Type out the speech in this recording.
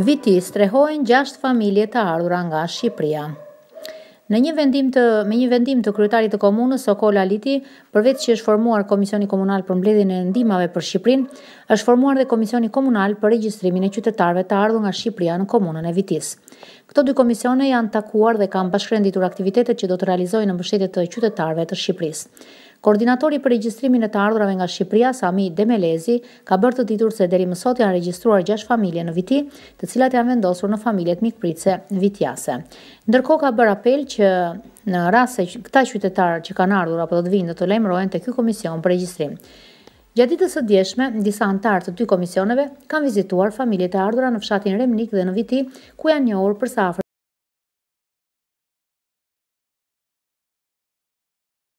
Viti strehohen 6 familje të ardhura nga Shqipëria. Në një vendim të me një vendim të kryetarit të komunës Sokol Haliti, përveç që është formuar Komisioni Komunal për mbledhjen e ndihmave për Shqipërinë, është formuar dhe Komisioni Komunal për regjistrimin e qytetarëve të ardhur nga Shqipëria në komunën e Vitisë. Këto dy komisione janë takuar dhe kanë bashkërenditur aktivitetet që do të realizojnë në mbështetje të qytetarëve të Shqipërisë. Koordinatori për regjistrimin e të ardhurave nga Shqipëria, Sami Demelezi, ka bërë të ditur se deri më sot janë regjistruar gjashtë familje në Viti, të cilat janë vendosur në familjet mikpritëse vitiase. Ndërkohë ka bërë apel që në rast se këta qytetarë që kanë ardhur apo do të vijnë do të lajmërohen te ky komision për regjistrim. Gjatë ditës së djeshme, disa anëtarë të dy komisioneve kanë vizituar familjet e ardhura në fshatin Remnik dhe në Viti, ku janë njohur për së afërmi